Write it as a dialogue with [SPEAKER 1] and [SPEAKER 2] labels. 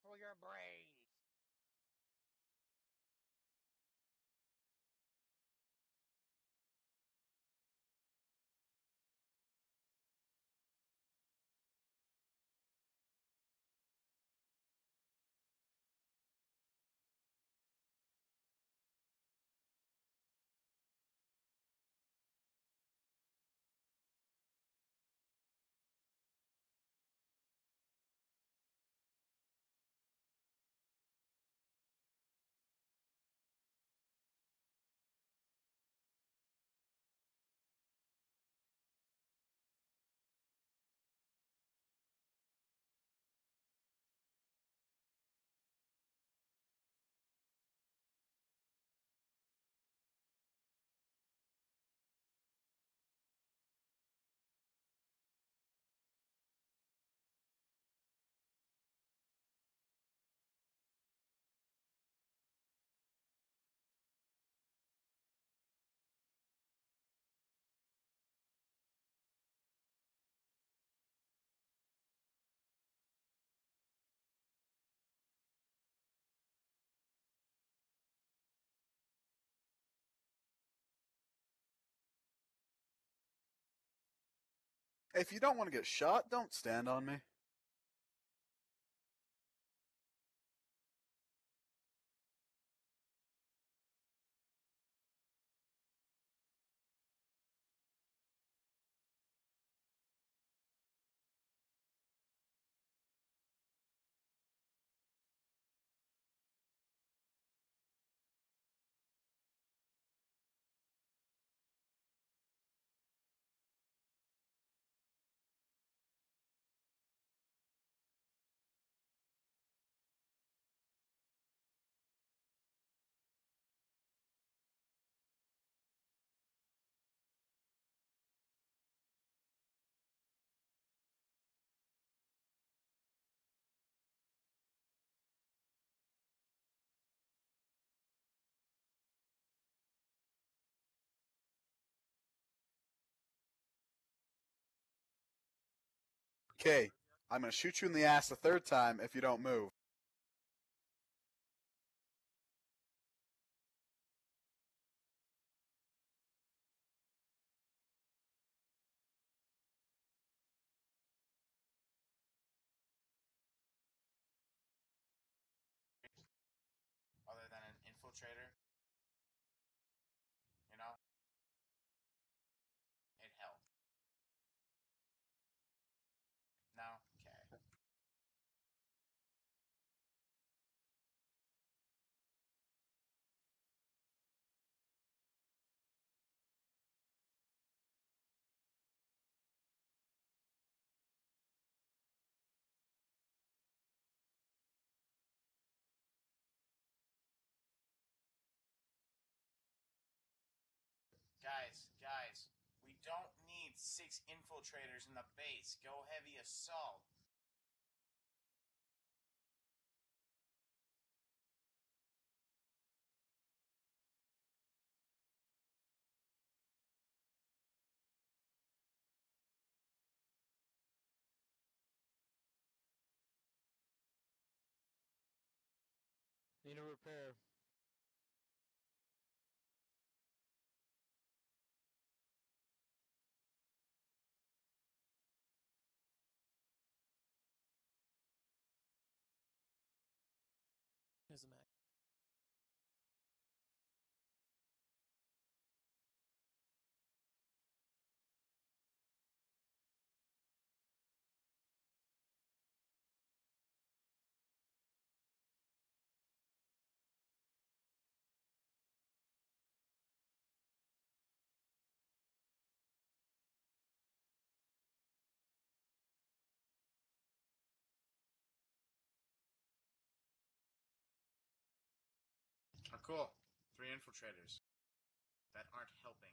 [SPEAKER 1] careful your brains.
[SPEAKER 2] If you don't want to get shot, don't stand on me. Okay, I'm gonna shoot you in the ass a third time if you don't move.
[SPEAKER 3] Six infiltrators in the base. Go heavy assault.
[SPEAKER 4] Need a repair.
[SPEAKER 3] Cool. Three infiltrators. That aren't helping.